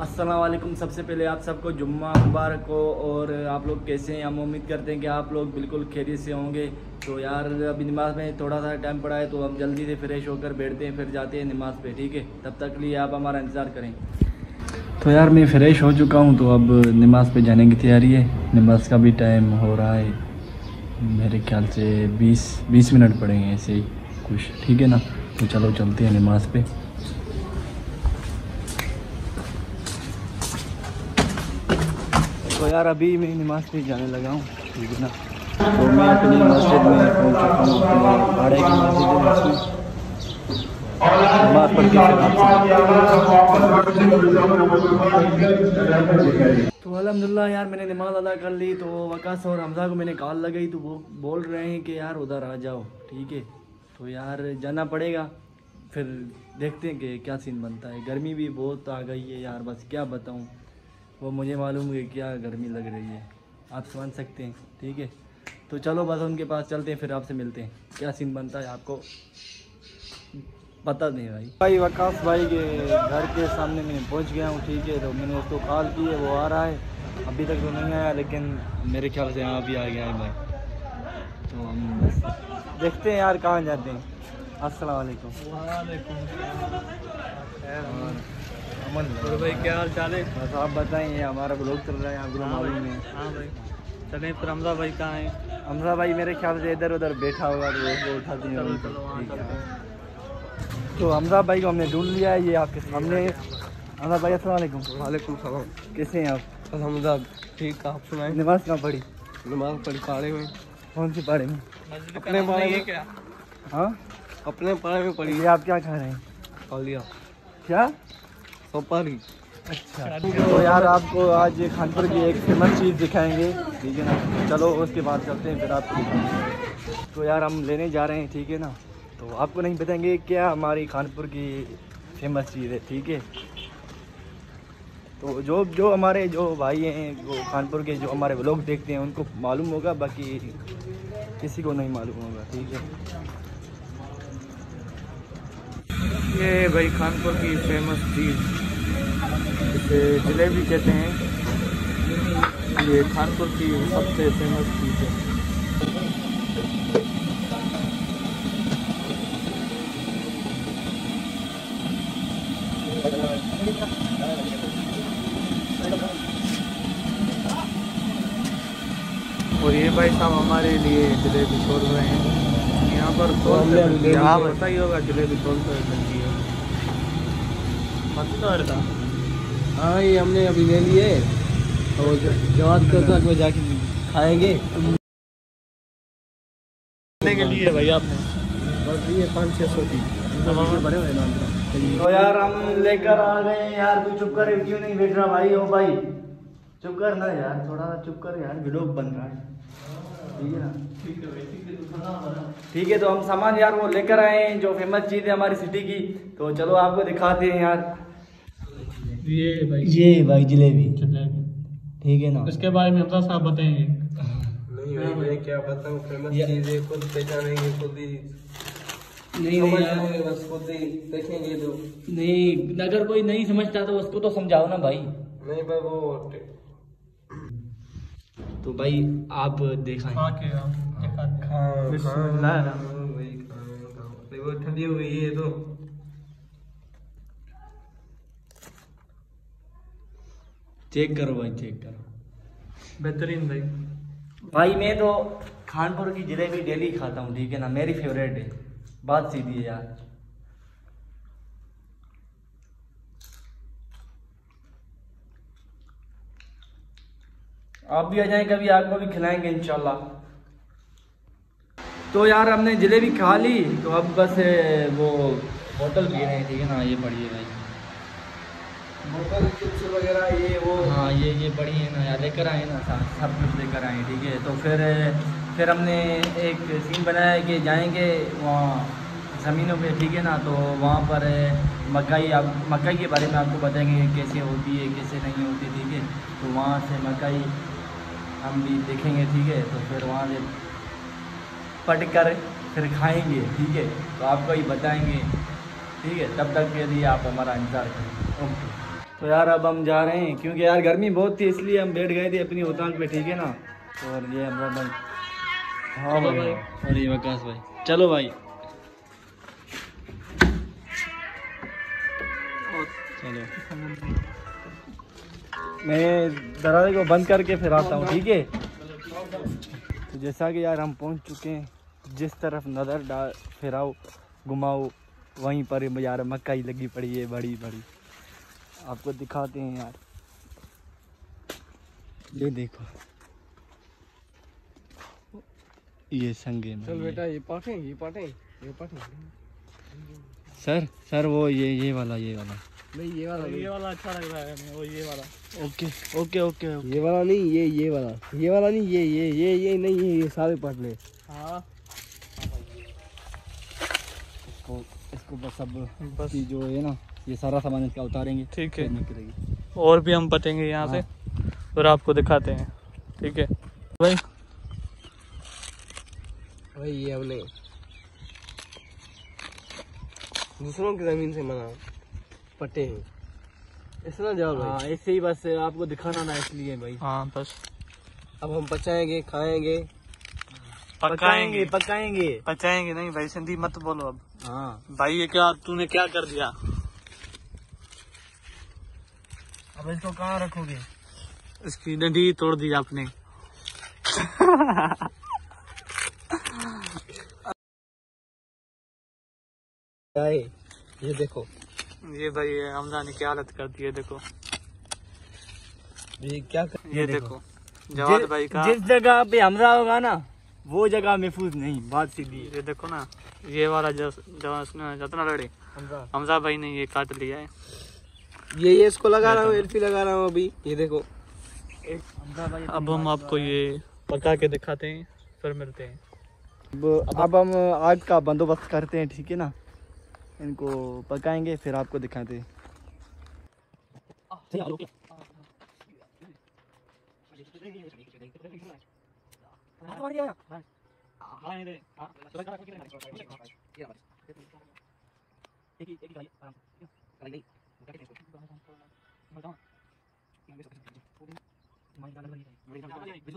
वालेकुम सबसे पहले आप सबको जुम्मा मुबारक हो और आप लोग कैसे हैं? हम उम्मीद करते हैं कि आप लोग बिल्कुल खैरियत से होंगे। तो यार, अभी नमाज़ में थोड़ा सा टाइम पड़ा है तो हम जल्दी से फ्रेश होकर बैठते हैं, फिर जाते हैं नमाज़ पे, ठीक है? तब तक लिए आप हमारा इंतज़ार करें। तो यार, मैं फ़्रेश हो चुका हूँ तो अब नमाज़ पे जाने की तैयारी है। नमाज़ का भी टाइम हो रहा है। मेरे ख्याल से बीस बीस मिनट पड़ेंगे ऐसे ही कुछ, ठीक है ना? तो चलो चलते हैं नमाज़ पे। तो यार अभी मैं नमाज़ पे जाने लगा हूँ, ठीक है ना? तो मैं अपनी मस्जिद में पहुँच चुका हूँ, अपने भाड़े की मस्जिद उसमें। नमाज़ पढ़ के तो अलहमदिल्ला यार, मैंने नमाज़ अदा कर ली तो वकास और हमजा को मैंने कॉल लगाई तो वो बोल रहे हैं कि यार उधर आ जाओ, ठीक है? तो यार जाना पड़ेगा, फिर देखते हैं कि क्या सीन बनता है। गर्मी भी बहुत आ गई है यार, बस क्या बताऊँ। वो मुझे मालूम है क्या गर्मी लग रही है। आप समझ सकते हैं ठीक है? तो चलो बस उनके पास चलते हैं फिर आपसे मिलते हैं। क्या सीन बनता है आपको? पता नहीं भाई। भाई वकास भाई के घर के सामने मैं पहुँच गया हूँ ठीक है? तो मैंने उसको कॉल की है वो आ रहा है। अभी तक तो नहीं आया लेकिन मेरे ख्याल से यहाँ भी आ गया है भाई। तो हम देखते हैं यार कहाँ जाते हैं। अस्सलाम वालेकुम। अमन और भाई क्या हाल चाल है? बस आप बताएँ हमारा ब्लॉग चल रहा है आपको हाँ भाई है। हाँ भाई। चलें फिर हमजा भाई कहाँ हैं? हमजा भाई मेरे ख्याल से इधर उधर बैठा होगा तो वो वो उठा है तो हमजा भाई को हमने ढूंढ लिया है ये आपके सामने है। हमजा भाई अस्सलाम वालेकुम। वालेकुम सलाम। कैसे हैं आप? अलहमदा ठीक आप सुनाए? नमाज़ कहाँ पढ़ी? नमाज़ पढ़ी पाड़े में। कौन सी पढ़े में? अपने पाड़े में। क्या? हाँ? अपने पाड़े में पढ़ी। ये आप क्या खा रहे हैं? लिया क्या? सोपारी। अच्छा। तो यार आपको आज ये खानपुर की एक फ़ेमस चीज़ दिखाएँगे। ठीक है ना? चलो उसके बाद चलते हैं फिर आपको दिखाएँगे। तो यार हम लेने जा रहे हैं ठीक है ना? तो आपको नहीं बताएँगे क्या हमारी खानपुर की फ़ेमस चीज़ है ठीक है? तो जो जो हमारे जो भाई हैं वो खानपुर के जो हमारे लोग देखते हैं उनको मालूम होगा बाकी किसी को नहीं मालूम होगा ठीक है? ये भाई खानपुर की फ़ेमस चीज़। इसे जलेबी कहते हैं। ये खानपुर की सबसे फ़ेमस चीज़ है। और ये भाई साहब हमारे लिए जलेबी छोड़ रहे हैं। यहाँ पर रुपये मिलती है। पता होगा जलेबी मिलती है। था। हाँ ये हमने अभी ले लिए। और जवाब कर तक में जाके खाएँगे। के लिए भाई आपने। बस ये पाँच छः सौ की। बड़े तो यार हम लेकर आ गए हैं यार तू चुप कर क्यों नहीं बैठ रहा भाई? ओ भाई चुप कर ना यार थोड़ा सा चुप कर यार वीडियो बन रहा है। ठीक है ना? ठीक है तो हम सामान यार वो लेकर आए हैं जो फ़ेमस चीज़ है हमारी सिटी की। तो चलो आपको दिखाते हैं यार। ये भाई ये भाई जलेबी। जलेबी। ठीक है ना? इसके बारे में हमजा साहब बताएँगे। नहीं भाई मैं क्या बताऊँ? फ़ेमस चीज़ है खुद पहचानेंगे खुद ही। नहीं नहीं यार। बस खुद ही देखेंगे तो। नहीं अगर कोई नहीं समझता तो उसको तो समझाओ ना भाई। नहीं भाई वो तो भाई आप देखा खा वो ठंडी हो गई है तो। चेक करो भाई चेक करो। बेहतरीन भाई। भाई मैं तो खानपुर की जलेबी डेली खाता हूँ ठीक है ना? मेरी फेवरेट है। बात सीधी है यार। आप भी आ जाएँ कभी आपको भी खिलाएँगे इंशाल्लाह। तो यार हमने जलेबी खा ली तो अब बस वो होटल पी रहे हैं ठीक है ना? ये पड़ी है भाई। बोतल चिप्स वगैरह, ये वो। हाँ ये ये बड़ी है ना यार, लेकर आए ना साथ सब कुछ लेकर आए, ठीक है? तो फिर फिर हमने एक सीन बनाया कि जाएँगे वहाँ ज़मीनों पे, ठीक है ना? तो वहाँ पर, मकई आप मकई के बारे में आपको बताएँगे कैसे होती है, कैसे नहीं होती, ठीक है? तो वहाँ से मकई हम भी देखेंगे, ठीक है? तो फिर वहाँ से पट कर फिर खाएँगे, ठीक है? तो आपको ही बताएँगे, ठीक है? तब तक के लिए आप हमारा इंतज़ार करेंगे ओके। तो यार अब हम जा रहे हैं क्योंकि यार गर्मी बहुत थी इसलिए हम बैठ गए थे अपनी उतांग पे ठीक है ना? और ये हमारा भाई हाँ भाई। भाई। और ये वकास भाई। चलो भाई। चलो। मैं दरवाजे को बंद करके फिर आता हूँ ठीक है? तो जैसा कि यार हम पहुँच चुके हैं जिस तरफ़ नज़र डाल फिराओ घुमाओ वहीं पर यार मक्का ही लगी पड़ी है बड़ी बड़ी आपको दिखाते हैं यार। ये देखो। ये संगे में चल बेटा ये पाठे ये पाठे ये पाठे सर सर वो ये ये वाला ये वाला। नहीं ये वाला नहीं। वाला अच्छा लग रहा है वो ये वाला। ओके ओके ओके ये वाला नहीं ये ये वाला। ये वाला नहीं ये ये ये ये नहीं ये ये सारे पाटले हाँ। इसको इसको बस अब बस। ये जो है ना ये सारा सामान इसका उतारेंगे ठीक है। निकलेगी और भी हम पटेंगे यहाँ से और आपको दिखाते हैं ठीक है। भाई। भाई ये हमने दूसरों की ज़मीन से मना पट्टे हैं। ऐसे ना जाओ हाँ ऐसे ही बस आपको दिखाना ना इसलिए भाई। हाँ बस। अब हम पचाएँगे खाएँगे। पकाएँगे पकाएँगे। पचाएँगे नहीं भाई सिंधी मत बोलो अब। हाँ। भाई ये क्या तूने क्या कर दिया? अब इसको कहाँ रखोगे? इसकी डंडी तोड़ दी आपने। ये देखो। ये भाई ये हमजा ने क्या हालत कर दी है देखो। ये क्या कर ये देखो। जवाद जिस- भाई का। जिस जगह पे हमला होगा ना वो जगह महफूज नहीं बात सीधी ये देखो ना ये वाला जो जो उसने जितना लड़े हमजा भाई ने ये काट लिया है। ये ये इसको लगा रहा हूँ एल्फी लगा रहा हूँ अभी। ये देखो। अब हम आपको ये पका के दिखाते हैं फिर मिलते हैं। अब अब हम आग का बंदोबस्त करते हैं ठीक है ना? इनको पकाएँगे फिर आपको दिखाते हैं।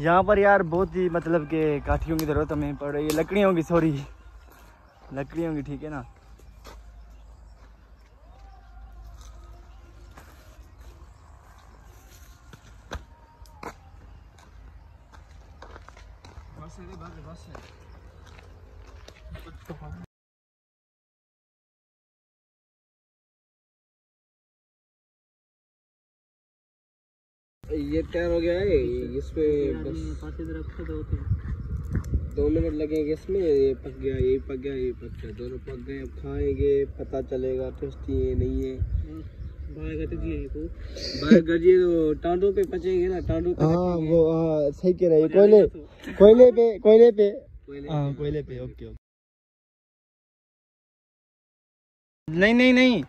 यहाँ पर यार बहुत ही मतलब के काठियों की ज़रूरत हमें पड़ रही है। लकड़ियों की सॉरी लकड़ियों की, ठीक है ना? ये तैयार हो गया है इसमें बस। दो मिनट लगेंगे इसमें ये पक गया ये पक गया ये पक गया। दोनों पक गए अब खाएँगे पता चलेगा टेस्टी है नहीं है। बाहर गजिए तो टांडों पे पचेंगे ना टांडों पे हाँ वो हाँ सही कह रहे कोयले कोयले पे कोयले पे। कोयले हाँ कोयले पे ओके ओके। नहीं नहीं नहीं।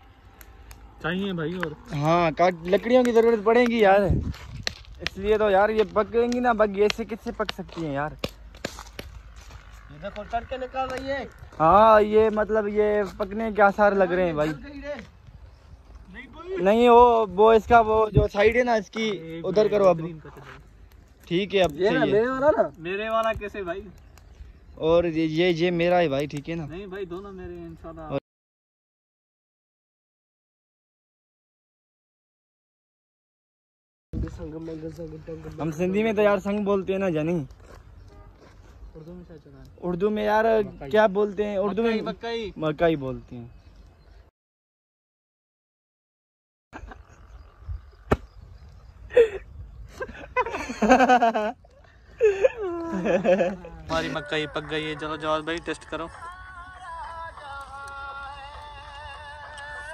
चाहिए भाई और। हाँ काट लकड़ियों की ज़रूरत पड़ेगी यार। इसलिए तो यार ये पकेंगी ना बग ऐसे किससे पक सकती हैं यार? ये देखो तड़के निकाल रही है। हाँ ये मतलब ये पकने के आसार लग रहे हैं भाई। नहीं वो वो इसका वो जो साइड है ना इसकी उधर करो अब। ठीक है अब ये ना मेरे वाला ना? मेरे वाला कैसे भाई? और ये ये ये मेरा है भाई ठीक है ना? नहीं भाई दोनों मेरे इंशाल्लाह। हम सिंधी में तो यार संग बोलते हैं ना जानी। उर्दू में क्या उर्दू में यार क्या बोलते हैं? उर्दू में मकई मकई बोलते हैं। हमारी मक्का पक गई है। चलो जवाब भाई टेस्ट करो।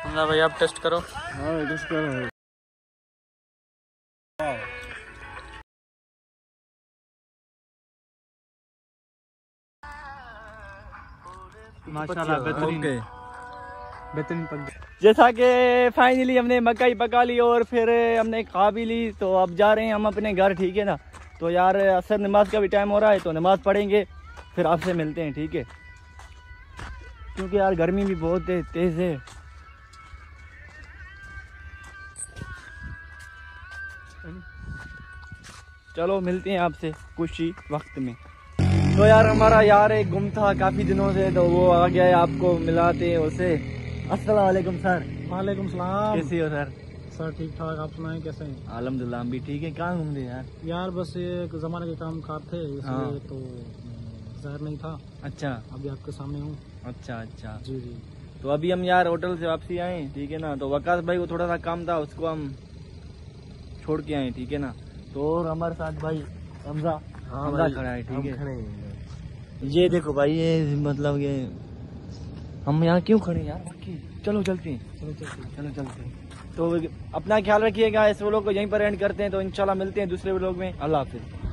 हमला भाई आप टेस्ट करो। हाँ किस करो। माशाल्लाह बेहतरीन। बेहतरीन पक गई जैसा कि फाइनली हमने मकई पका ली और फिर हमने खा भी ली तो अब जा रहे हैं हम अपने घर ठीक है ना? तो यार असर नमाज़ का भी टाइम हो रहा है तो नमाज़ पढ़ेंगे फिर आपसे मिलते हैं ठीक है? क्योंकि यार गर्मी भी बहुत है तेज़ है। चलो मिलते हैं आपसे कुछ ही वक्त में। तो यार हमारा यार एक गुम था काफ़ी दिनों से तो वो आ गया है आपको मिलाते हैं उसे। अस्सलाम वालेकुम सर। वालेकुम सलाम। कैसे हो सर? सर ठीक ठाक आप सुनाए कैसे हैं? अलहमदिल्ला हम भी ठीक है। कहाँ घूम रहे यार? यार बस ये जमाने के काम कार थे इसलिए हाँ। तो जहर नहीं था। अच्छा। अभी आपके सामने हूँ। अच्छा अच्छा। जी जी। तो अभी हम यार होटल से वापसी आए ठीक है ना? तो वकास भाई को थोड़ा सा काम था उसको हम छोड़ के आए ठीक है ना? तो और हमारे साथ भाई हमजा हमजा खड़ा है ठीक है। ये देखो भाई ये मतलब ये हम यहाँ क्यों खड़े हैं यार? बाकी चलो चलते हैं। चलो चलो चलो चलते हैं। तो अपना ख्याल रखिएगा इस व्लॉग को यहीं पर एंड करते हैं तो इंशाल्लाह मिलते हैं दूसरे व्लॉग में। अल्लाह हाफिज़।